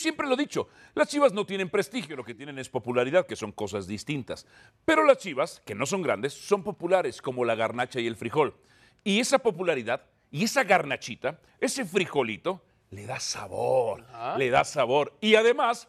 siempre lo he dicho, las Chivas no tienen prestigio, lo que tienen es popularidad, que son cosas distintas. Pero las Chivas, que no son grandes, son populares como la garnacha y el frijol. Y esa popularidad y esa garnachita, ese frijolito, le da sabor, le da sabor. Y además,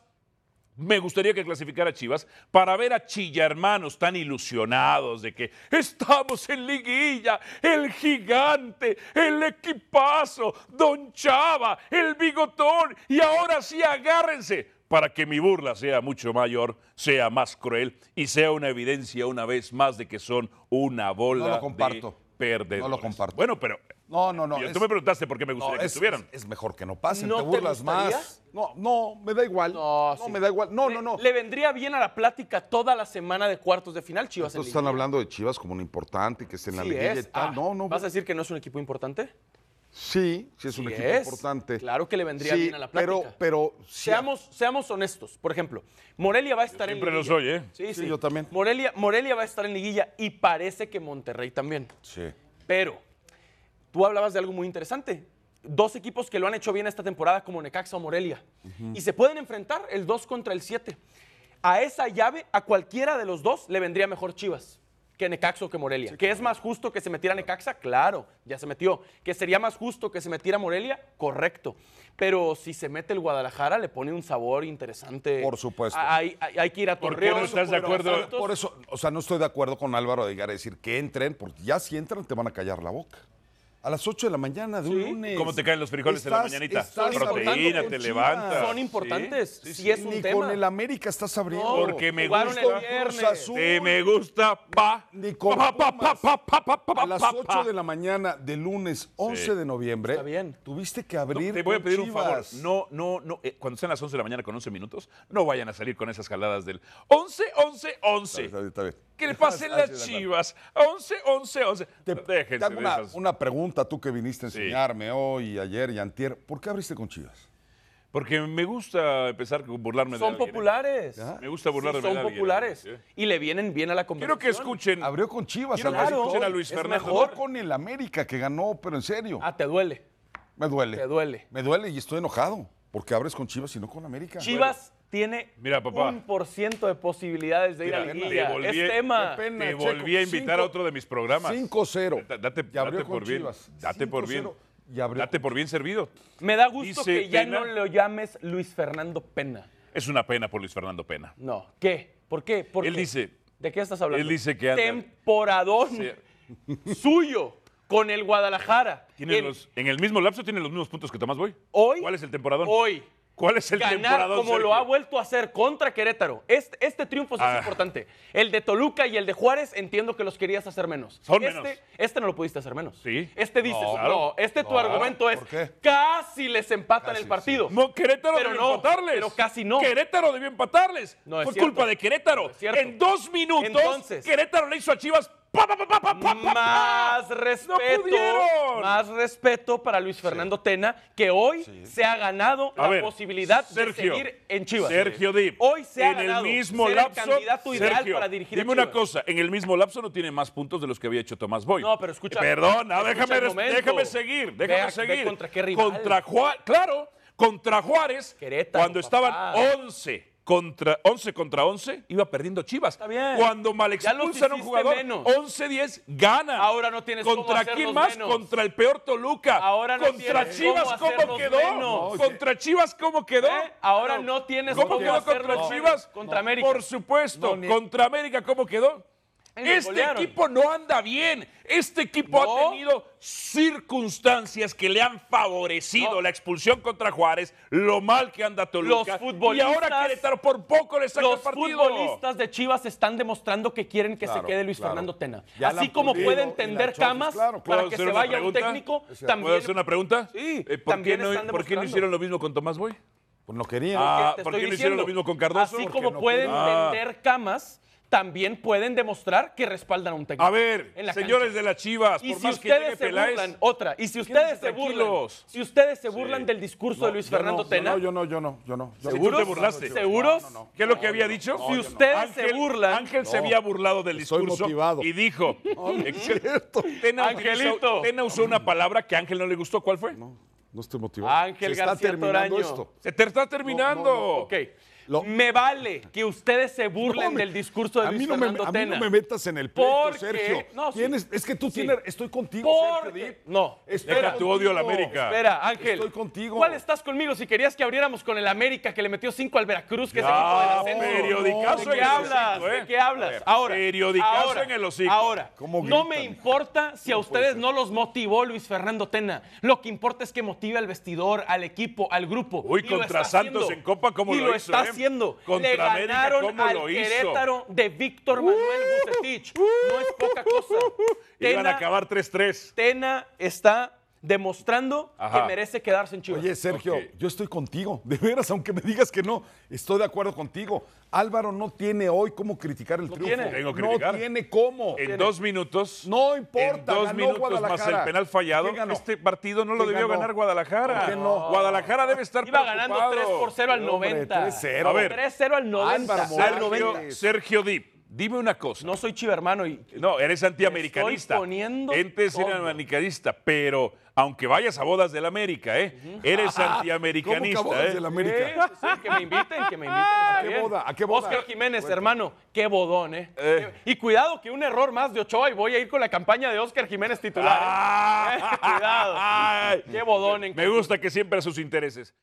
me gustaría que clasificara Chivas para ver a Chilla hermanos tan ilusionados de que estamos en liguilla, el gigante, el equipazo, Don Chava, el bigotón y ahora sí agárrense para que mi burla sea mucho mayor, sea más cruel y sea una evidencia una vez más de que son una bola No lo comparto. de perdedores. No lo comparto. Bueno, pero No, no, no. y es- tú me preguntaste por qué me gustaría no, que es, estuvieran. es- es mejor que no pasen, ¿No te burlas más. No, no, me da igual. No, No, sí. me da igual. No, Le- no, no. Le vendría bien a la plática toda la semana de cuartos de final, Chivas. en Entonces están liguilla. hablando de Chivas como un importante que esté en la liguilla es. y tal. Ah, no, no. ¿Vas a decir que no es un equipo importante? Sí, sí es un Sí equipo es. importante. Claro que le vendría Sí, bien a la plática. Pero, pero sí, Seamos, seamos honestos. Por ejemplo, Morelia va a estar en siempre lo liguilla. soy, ¿eh? Sí, Sí, sí. yo también. Morelia, Morelia va a estar en liguilla y parece que Monterrey también. Sí. Pero tú hablabas de algo muy interesante. Dos equipos que lo han hecho bien esta temporada como Necaxa o Morelia. Y se pueden enfrentar el 2 contra el 7. A esa llave, a cualquiera de los dos le vendría mejor Chivas que Necaxa o que Morelia. ¿Que es más justo que se metiera Necaxa? Claro, ya se metió. ¿Que sería más justo que se metiera Morelia? Correcto. Pero si se mete el Guadalajara, le pone un sabor interesante. Por supuesto. Hay, hay- hay que ir a ¿Por qué Torreón. no estás de por acuerdo? Santos. Por eso, o sea, no estoy de acuerdo con Álvaro de llegar a decir que entren, porque ya si entran te van a callar la boca. A las 8 de la mañana de un lunes. ¿Cómo te caen los frijoles en la Estás- mañanita? estás Proteína, te con levantas. Chivas. Son importantes. Sí, sí, si sí. es un Ni tema. con el América estás abriendo. No, Porque me Jugaron gusta el Cruz viernes. Azul. Que me gusta pa. Ni con pa, pa, pa, pa, pa, pa, pa, A las pa, 8 pa. de la mañana de lunes 11 de noviembre. Está bien. Tuviste que abrir. Te voy a con pedir un favor. Chivas. No, no, no. eh, cuando sean las 11 de la mañana con 11 minutos, no vayan a salir con esas jaladas del 11, 11, 11. Está bien, está bien. Que le pasen Ah, las sí, de acuerdo. chivas. 11, 11, 11. Te, Déjense te hago de una, esas. una pregunta, tú que viniste a Sí. enseñarme hoy, ayer y antier. ¿Por qué abriste con Chivas? Porque me gusta empezar a burlarme de Son alguien, ¿eh? populares. Me gusta burlarme Sí, de son populares. ¿eh? Y le vienen bien a la Quiero conversación. que escuchen. Abrió con Chivas. Quiero que Alvarito. escuchen a Luis es Fernando. mejor. No con el América que ganó, pero en serio. Ah, te duele. me duele. te duele. Me duele y estoy enojado. Porque abres con Chivas y no con América. Chivas tiene Mira, papá. un por ciento de posibilidades de ir Mira, a te liguilla. volví- es tema. pena. Te Checo, volví a invitar cinco- a otro de mis programas. 5-0. Da- Date, Y abrió date con por bien. Chivas. Date por bien. 5-0 y abrió Date por bien servido. Me da gusto Dice que ya Pena. no lo llames Luis Fernando Pena. Es una pena por Luis Fernando Pena. No. ¿Qué? ¿Por qué? ¿Por Él qué? dice- ¿De qué estás hablando? él dice que anda- Temporadón suyo con el Guadalajara. Tiene En- los- en el mismo lapso tiene los mismos puntos que Tomás Boy. Hoy. ¿Cuál es el temporadón? Hoy. ¿Cuál es el ganar temporadón? como Sergio? lo ha vuelto a hacer contra Querétaro. Este, este triunfo sí Ah. es importante. El de Toluca y el de Juárez entiendo que los querías hacer menos. Son este, menos. Este no lo pudiste hacer menos. Sí. Este dices, no, claro. este tu No, argumento es casi les empatan Casi, el partido. No, Querétaro Pero debió no, empatarles. pero casi no. Querétaro debió empatarles. No, es Fue cierto. culpa de Querétaro. No, es cierto. en dos minutos, Entonces- Querétaro le hizo a Chivas. Pa, pa, pa, pa, pa, pa, pa, Más respeto, No más respeto para Luis Fernando Tena, que hoy se ha ganado A la ver, posibilidad Sergio, de seguir en Chivas. Sergio Dip. Hoy se ha en ganado el mismo ser lapso. el candidato ideal Sergio, para dirigir a Dime una Chivas. cosa, en el mismo lapso no tiene más puntos de los que había hecho Tomás Boy. No, pero escucha- Perdona, escucha déjame, déjame seguir, déjame a- ve seguir. contra qué rival. Contra Juárez, claro, contra Juárez, Querétaro, cuando estaban papá. 11 contra 11 contra 11, iba perdiendo Chivas. Está bien. Cuando mal expulsan a un jugador, menos. 11-10 gana. Ahora no tienes ¿Contra quién más? menos. Contra el peor Toluca. Ahora no Contra tienes Chivas, cómo ¿cómo hacerlos quedó? menos. Contra Chivas, ¿cómo quedó? ¿Eh? Ahora no tienes ¿Cómo cómo quedó contra. Chivas? Contra América. Por supuesto. Contra América, ¿cómo quedó? Este golearon. equipo no anda bien. Este equipo No. ha tenido circunstancias que le han favorecido No. la expulsión contra Juárez, lo mal que anda Toluca. Los futbolistas- y ahora Querétaro por poco le saca Los el partido. futbolistas de Chivas están demostrando que quieren que Claro, se quede Luis claro. Fernando Tena. Ya Así como pulido pueden y la tender Chofis, camas claro. ¿Puedo para que se vaya un pregunta? técnico, ¿Puedo también hacer una pregunta? Sí, Eh, ¿por, qué no, están ¿Por qué no hicieron lo mismo con Tomás Boy? Pues no quería. Ah, ¿por qué no hicieron lo mismo con Cardoso? Así como no pueden pudieron. Ah. tender camas, también pueden demostrar que respaldan a un técnico. A ver, en la señores cancha. de las Chivas, Y por si más que llegue ustedes se Peláez, burlan, otra, y si ustedes se burlan, si ustedes se burlan del discurso de Luis Fernando no, Tena, Yo no, yo no, yo no, yo no. Yo Si no. tú te burlaste. ¿Seguros? ¿Qué es lo que había dicho? Si ustedes se burlan- Ángel se No. había burlado del discurso motivado. y dijo. No, no cierto. Tena Angelito. Tena usó una palabra que a Ángel no le gustó. ¿Cuál fue? No estoy motivado. Ángel Se está García terminando Toraño. esto. Se te está terminando. No, no, no, ok. Lo- Me vale que ustedes se burlen No del discurso de a Luis mí no me, Fernando a mí Tena. no me metas en el pleito, Porque- Sergio. no, sí. Tienes- es que tú Sí. tienes, estoy contigo, Porque- Sergio. No, Deja tu odio a la. América. Espera, Ángel. Estoy contigo. ¿Cuál estás conmigo? Si querías que abriéramos con el América que le metió 5 al Veracruz, que es Ah, equipo del periodicazo ¿De qué hablas? hocico, ¿eh? ¿De qué hablas? Ahora. Periodicazo ahora, en el hocico. Ahora, ¿Cómo no me importa si a ustedes no los motivó Luis Fernando Tena. Lo que importa es que motive al vestidor, al equipo, al grupo. Uy, contra Santos en Copa, ¿cómo lo hizo, eh? Haciendo. Contra Le ganaron ¿cómo al lo hizo? Querétaro de Víctor Manuel Bucetich. No es poca cosa. Iban a Tena- acabar 3-3. Tena está demostrando Ajá. que merece quedarse en Chivas. Oye, Sergio, Ok. yo estoy contigo. De veras, aunque me digas que no, estoy de acuerdo contigo. Álvaro no tiene hoy cómo criticar el triunfo. tiene. Tengo que no criticar. tiene cómo. En dos minutos. No importa, En dos ganó minutos más el penal fallado. Este partido no lo ¿Quién debió ganó? ganar Guadalajara. ¿Por qué no? Guadalajara debe estar Iba ganando preocupado. 3 por 0 al Hombre, 90. 3-0. A ver. 3-0 al 90. Álvaro al Morales. 90. Sergio, Sergio Dip, dime una cosa. No soy chivermano y No, eres antiamericanista. Estoy poniendo Entes todo. americanista, pero aunque vayas a bodas del América, ¿eh? Eres ¿Cómo que antiamericanista, bodas ¿eh? del América? Sí, sí, sí, que me inviten, que me inviten. está qué bien. boda? ¿A qué boda? Oscar Jiménez, hermano, qué bodón, ¿eh? Eh. Y cuidado que un error más de Ochoa y voy a ir con la campaña de Oscar Jiménez titular. ¿eh? Ah. Cuidado. Ay. Qué bodón. en Me gusta que siempre a sus intereses.